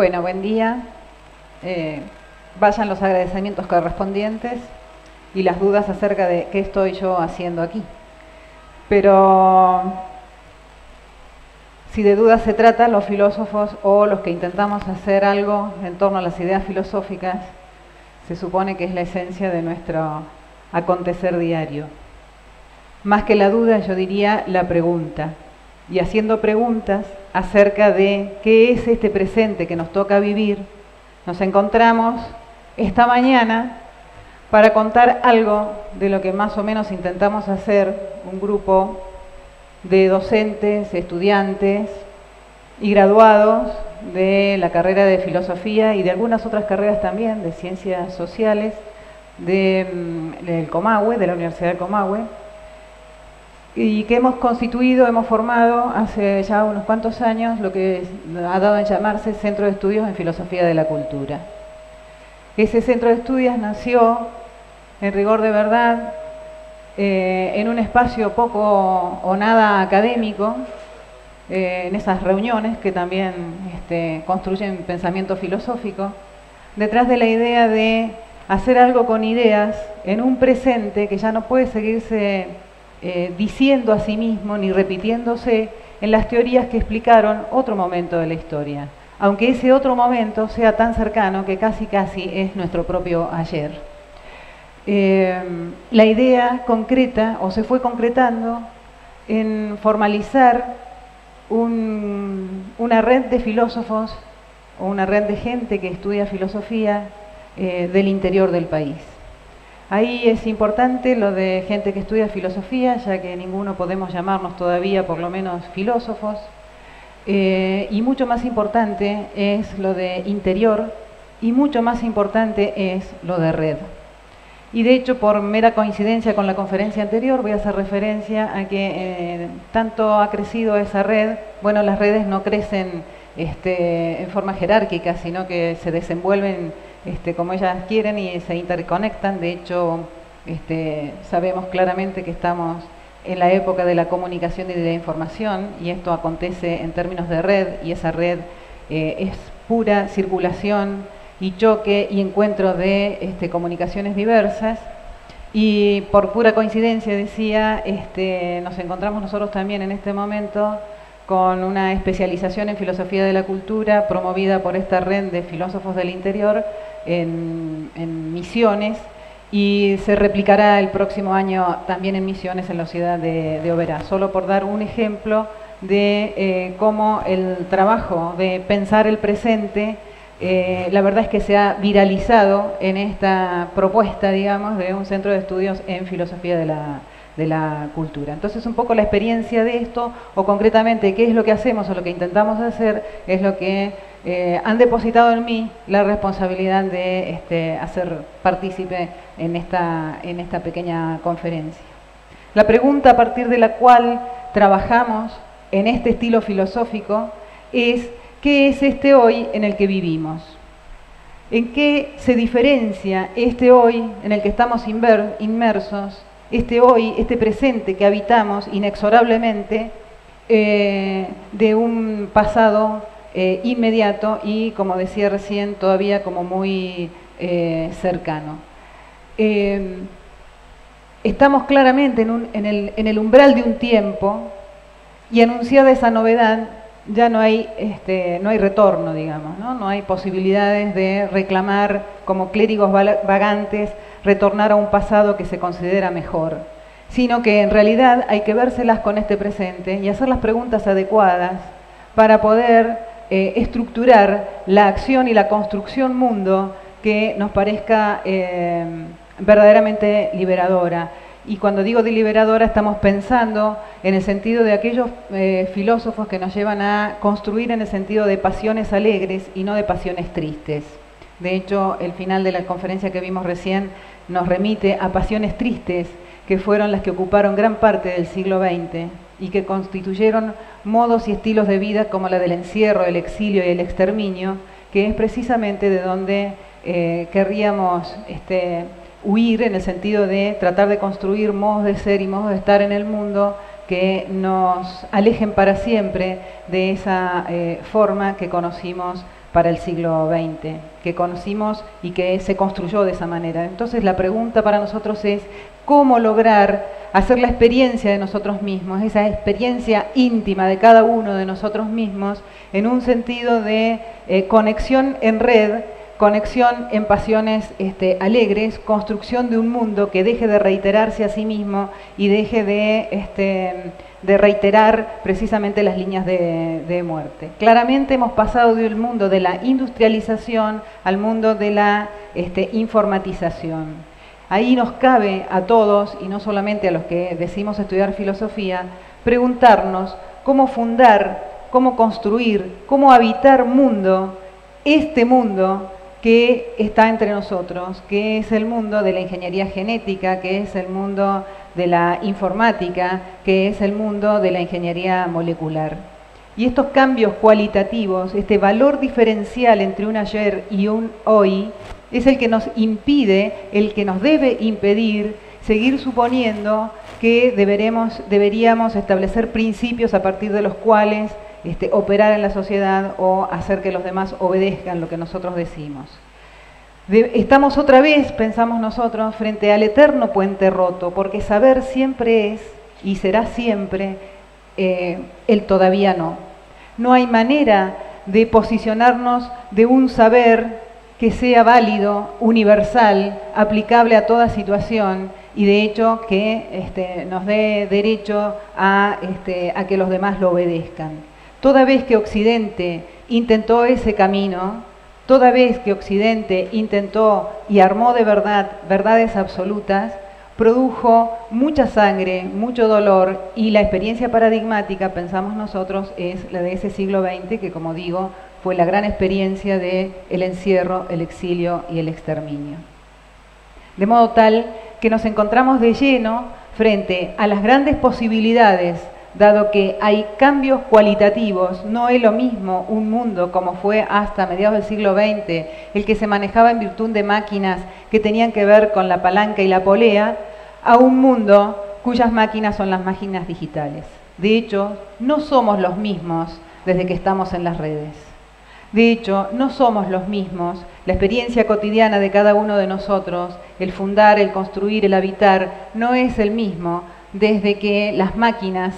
Bueno, buen día. Eh, vayan los agradecimientos correspondientes y las dudas acerca de qué estoy yo haciendo aquí. Pero si de dudas se trata, los filósofos o los que intentamos hacer algo en torno a las ideas filosóficas, se supone que es la esencia de nuestro acontecer diario. Más que la duda, yo diría la pregunta. Y haciendo preguntas acerca de qué es este presente que nos toca vivir, nos encontramos esta mañana para contar algo de lo que más o menos intentamos hacer un grupo de docentes, estudiantes y graduados de la carrera de filosofía y de algunas otras carreras también, de ciencias sociales, de, mm, del Comahue, de la Universidad del Comahue, y que hemos constituido, hemos formado hace ya unos cuantos años lo que ha dado en llamarse Centro de Estudios en Filosofía de la Cultura. Ese centro de estudios nació, en rigor de verdad, eh, en un espacio poco o nada académico, eh, en esas reuniones que también este, construyen pensamiento filosófico, detrás de la idea de hacer algo con ideas en un presente que ya no puede seguirse eh, diciendo a sí mismo ni repitiéndose en las teorías que explicaron otro momento de la historia, aunque ese otro momento sea tan cercano que casi casi es nuestro propio ayer. Eh, la idea concreta o se fue concretando en formalizar una red de filósofos o una red de gente que estudia filosofía eh, del interior del país. Ahí es importante lo de gente que estudia filosofía, ya que ninguno podemos llamarnos todavía por lo menos filósofos. Eh, y mucho más importante es lo de interior y mucho más importante es lo de red. Y de hecho, por mera coincidencia con la conferencia anterior, voy a hacer referencia a que eh, tanto ha crecido esa red, bueno, las redes no crecen este, en forma jerárquica, sino que se desenvuelven este, como ellas quieren y se interconectan. De hecho, este, sabemos claramente que estamos en la época de la comunicación y de la información y esto acontece en términos de red y esa red eh, es pura circulación y choque y encuentro de este, comunicaciones diversas. Y por pura coincidencia, decía, nos encontramos nosotros también en este momento con una especialización en filosofía de la cultura promovida por esta red de filósofos del interior en, Misiones y se replicará el próximo año también en Misiones en la ciudad de, de Oberá. Solo por dar un ejemplo de eh, cómo el trabajo de pensar el presente, eh, la verdad es que se ha viralizado en esta propuesta, digamos, de un centro de estudios en filosofía de la, de la cultura. Entonces, un poco la experiencia de esto, o concretamente qué es lo que hacemos o lo que intentamos hacer, es lo que eh, han depositado en mí la responsabilidad de este, hacer partícipe en esta, en esta pequeña conferencia. La pregunta a partir de la cual trabajamos en este estilo filosófico es ¿qué es este hoy en el que vivimos? ¿En qué se diferencia este hoy en el que estamos inmersos, este hoy, este presente que habitamos inexorablemente eh, de un pasado eh, inmediato y, como decía recién, todavía como muy eh, cercano. Em, estamos claramente en, el, umbral de un tiempo y anunciada esa novedad ya no hay, este, no hay retorno, digamos, ¿no? no hay posibilidades de reclamar como clérigos vagantes, retornar a un pasado que se considera mejor, sino que en realidad hay que vérselas con este presente y hacer las preguntas adecuadas para poder eh, estructurar la acción y la construcción mundo que nos parezca eh, verdaderamente liberadora. Y cuando digo de liberadora estamos pensando en el sentido de aquellos eh, filósofos que nos llevan a construir en el sentido de pasiones alegres y no de pasiones tristes. De hecho, el final de la conferencia que vimos recién nos remite a pasiones tristes que fueron las que ocuparon gran parte del siglo XX y que constituyeron modos y estilos de vida como la del encierro, el exilio y el exterminio, que es precisamente de donde eh, querríamos este, huir en el sentido de tratar de construir modos de ser y modos de estar en el mundo que nos alejen para siempre de esa eh, forma que conocimos para el siglo XX, que conocimos y que se construyó de esa manera. Entonces la pregunta para nosotros es cómo lograr hacer la experiencia de nosotros mismos, esa experiencia íntima de cada uno de nosotros mismos, en un sentido de eh, conexión en red, conexión en pasiones este, alegres, construcción de un mundo que deje de reiterarse a sí mismo y deje de, este, de reiterar precisamente las líneas de, muerte. Claramente hemos pasado del mundo de la industrialización al mundo de la este, informatización. Ahí nos cabe a todos, y no solamente a los que decimos estudiar filosofía, preguntarnos cómo fundar, cómo construir, cómo habitar mundo, este mundo que está entre nosotros, que es el mundo de la ingeniería genética, que es el mundo de la informática, que es el mundo de la ingeniería molecular. Y estos cambios cualitativos, este valor diferencial entre un ayer y un hoy, es el que nos impide, el que nos debe impedir seguir suponiendo que deberemos, deberíamos establecer principios a partir de los cuales este, operar en la sociedad o hacer que los demás obedezcan lo que nosotros decimos. estamos otra vez, pensamos nosotros, frente al eterno puente roto, porque saber siempre es y será siempre eh, el todavía no. No hay manera de posicionarnos de un saber que sea válido, universal, aplicable a toda situación y de hecho que este, nos dé derecho a, este, a que los demás lo obedezcan. Toda vez que Occidente intentó ese camino, toda vez que Occidente intentó y armó de verdad verdades absolutas, produjo mucha sangre, mucho dolor y la experiencia paradigmática, pensamos nosotros, es la de ese siglo XX que, como digo, fue la gran experiencia de el encierro, el exilio y el exterminio. De modo tal que nos encontramos de lleno frente a las grandes posibilidades, dado que hay cambios cualitativos, no es lo mismo un mundo como fue hasta mediados del siglo XX, el que se manejaba en virtud de máquinas que tenían que ver con la palanca y la polea, a un mundo cuyas máquinas son las máquinas digitales. De hecho, no somos los mismos desde que estamos en las redes. De hecho, no somos los mismos. La experiencia cotidiana de cada uno de nosotros, el fundar, el construir, el habitar, no es el mismo desde que las máquinas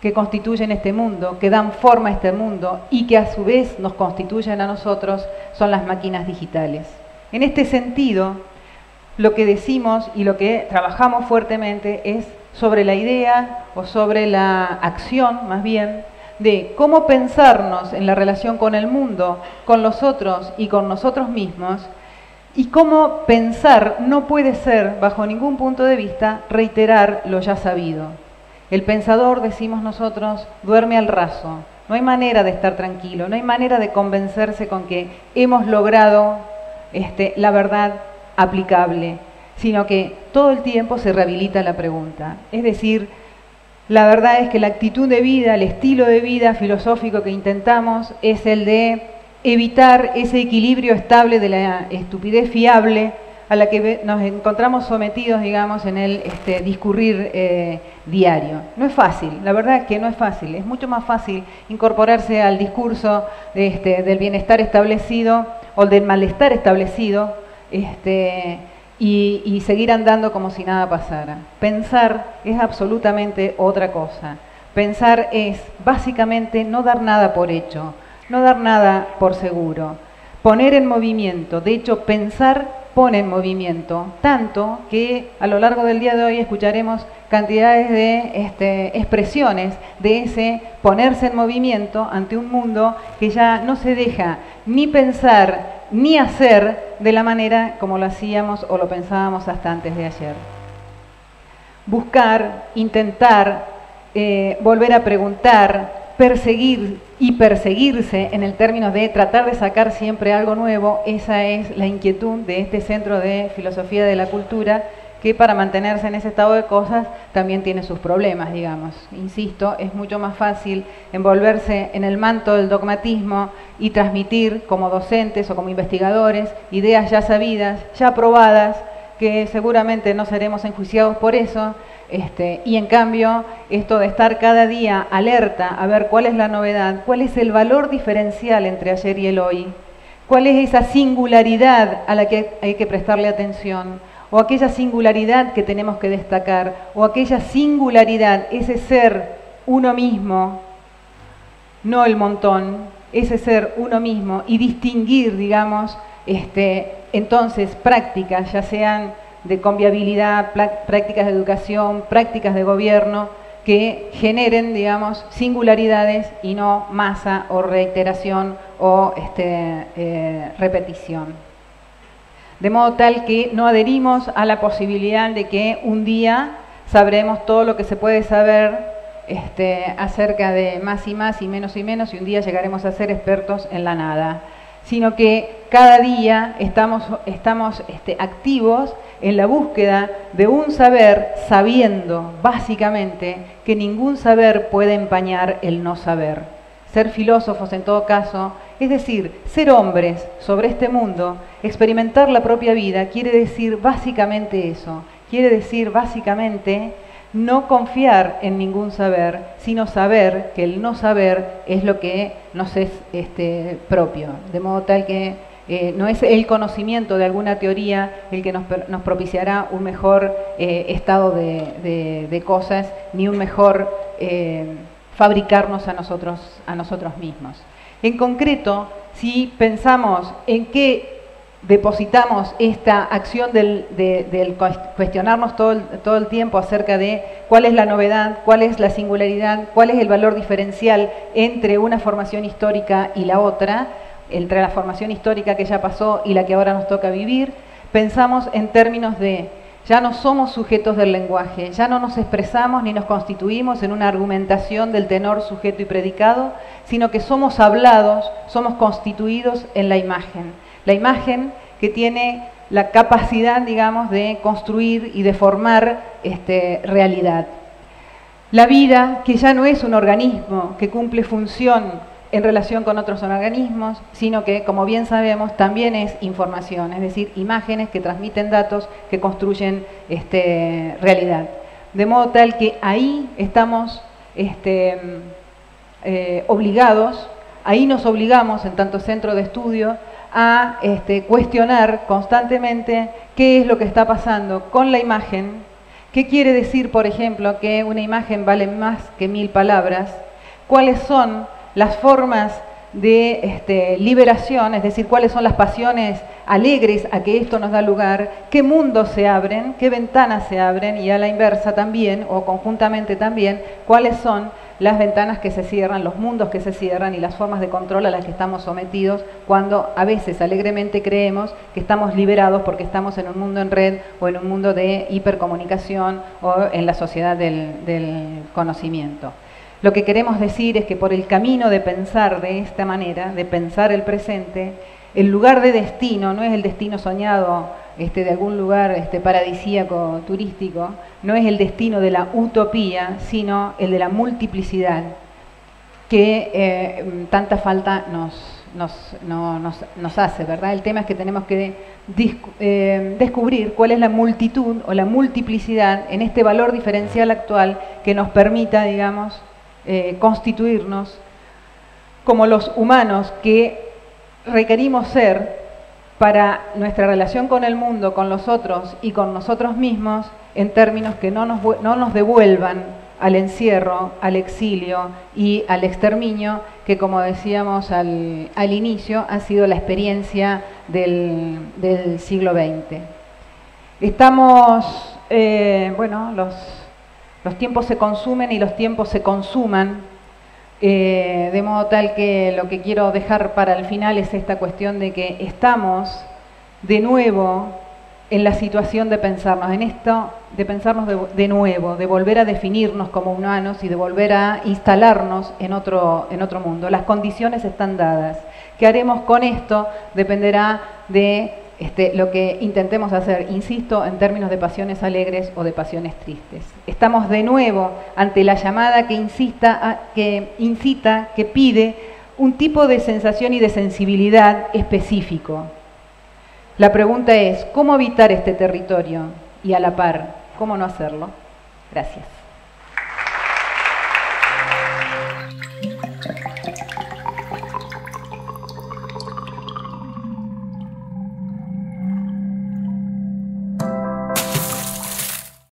que constituyen este mundo, que dan forma a este mundo y que a su vez nos constituyen a nosotros, son las máquinas digitales. En este sentido, lo que decimos y lo que trabajamos fuertemente es sobre la idea o sobre la acción, más bien, de cómo pensarnos en la relación con el mundo, con los otros y con nosotros mismos, y cómo pensar no puede ser, bajo ningún punto de vista, reiterar lo ya sabido. El pensador, decimos nosotros, duerme al raso. No hay manera de estar tranquilo, no hay manera de convencerse con que hemos logrado este, la verdad aplicable, sino que todo el tiempo se rehabilita la pregunta. Es decir, la verdad es que la actitud de vida, el estilo de vida filosófico que intentamos es el de evitar ese equilibrio estable de la estupidez fiable a la que nos encontramos sometidos, digamos, en el este, discurrir eh, diario. No es fácil, la verdad es que no es fácil. Es mucho más fácil incorporarse al discurso este, del bienestar establecido o del malestar establecido, este, y, seguir andando como si nada pasara. Pensar es absolutamente otra cosa. Pensar es básicamente no dar nada por hecho, no dar nada por seguro, poner en movimiento. De hecho, pensar pone en movimiento, tanto que a lo largo del día de hoy escucharemos cantidades de este, expresiones de ese ponerse en movimiento ante un mundo que ya no se deja ni pensar ni hacer de la manera como lo hacíamos o lo pensábamos hasta antes de ayer. Buscar, intentar, eh, volver a preguntar, perseguir y perseguirse en el término de tratar de sacar siempre algo nuevo, esa es la inquietud de este Centro de Filosofía de la Cultura que para mantenerse en ese estado de cosas también tiene sus problemas, digamos. Insisto, es mucho más fácil envolverse en el manto del dogmatismo y transmitir como docentes o como investigadores ideas ya sabidas, ya probadas, que seguramente no seremos enjuiciados por eso, este, y en cambio, esto de estar cada día alerta a ver cuál es la novedad, cuál es el valor diferencial entre ayer y el hoy, cuál es esa singularidad a la que hay que prestarle atención, o aquella singularidad que tenemos que destacar, o aquella singularidad, ese ser uno mismo, no el montón, ese ser uno mismo, y distinguir, digamos, este, entonces prácticas, ya sean de conviabilidad, prácticas de educación, prácticas de gobierno, que generen, digamos, singularidades y no masa o reiteración o este, eh, repetición. De modo tal que no adherimos a la posibilidad de que un día sabremos todo lo que se puede saber este, acerca de más y más y menos y menos y un día llegaremos a ser expertos en la nada, sino que cada día estamos, estamos este, activos en la búsqueda de un saber sabiendo básicamente que ningún saber puede empañar el no saber. Ser filósofos en todo caso, es decir, ser hombres sobre este mundo, experimentar la propia vida, quiere decir básicamente eso, quiere decir básicamente no confiar en ningún saber, sino saber que el no saber es lo que nos es este, propio, de modo tal que eh, no es el conocimiento de alguna teoría el que nos, propiciará un mejor eh, estado de, cosas, ni un mejor eh, fabricarnos a nosotros, a nosotros mismos. En concreto, si pensamos en qué depositamos esta acción del, de, cuestionarnos todo todo el tiempo acerca de cuál es la novedad, cuál es la singularidad, cuál es el valor diferencial entre una formación histórica y la otra, entre la formación histórica que ya pasó y la que ahora nos toca vivir, pensamos en términos de ya no somos sujetos del lenguaje, ya no nos expresamos ni nos constituimos en una argumentación del tenor, sujeto y predicado, sino que somos hablados, somos constituidos en la imagen. La imagen que tiene la capacidad, digamos, de construir y de formar este, realidad. La vida, que ya no es un organismo que cumple función en relación con otros organismos, sino que, como bien sabemos, también es información, es decir, imágenes que transmiten datos que construyen este, realidad. De modo tal que ahí estamos este, eh, obligados, ahí nos obligamos, en tanto centro de estudio, a este, cuestionar constantemente qué es lo que está pasando con la imagen, qué quiere decir, por ejemplo, que una imagen vale más que mil palabras, cuáles son las formas de este, liberación, es decir, cuáles son las pasiones alegres a que esto nos da lugar, qué mundos se abren, qué ventanas se abren y a la inversa también, o conjuntamente también, cuáles son las ventanas que se cierran, los mundos que se cierran y las formas de control a las que estamos sometidos cuando a veces alegremente creemos que estamos liberados porque estamos en un mundo en red o en un mundo de hipercomunicación o en la sociedad del conocimiento. Lo que queremos decir es que por el camino de pensar de esta manera, de pensar el presente, el lugar de destino no es el destino soñado este, de algún lugar este, paradisíaco turístico, no es el destino de la utopía, sino el de la multiplicidad que eh, tanta falta nos, hace, ¿verdad? El tema es que tenemos que eh, descubrir cuál es la multitud o la multiplicidad en este valor diferencial actual que nos permita, digamos, eh, constituirnos como los humanos que requerimos ser para nuestra relación con el mundo, con los otros y con nosotros mismos en términos que no nos, no nos devuelvan al encierro, al exilio y al exterminio, que como decíamos al, inicio, ha sido la experiencia del, siglo XX. Estamos, eh, bueno, los los tiempos se consumen y los tiempos se consuman, eh, de modo tal que lo que quiero dejar para el final es esta cuestión de que estamos de nuevo en la situación de pensarnos, en esto de pensarnos de, nuevo, de volver a definirnos como humanos y de volver a instalarnos en otro, en otro mundo. Las condiciones están dadas. ¿Qué haremos con esto? Dependerá de este, lo que intentemos hacer, insisto, en términos de pasiones alegres o de pasiones tristes. Estamos de nuevo ante la llamada que, insista que incita, que pide un tipo de sensación y de sensibilidad específico. La pregunta es, ¿cómo habitar este territorio? Y a la par, ¿cómo no hacerlo? Gracias.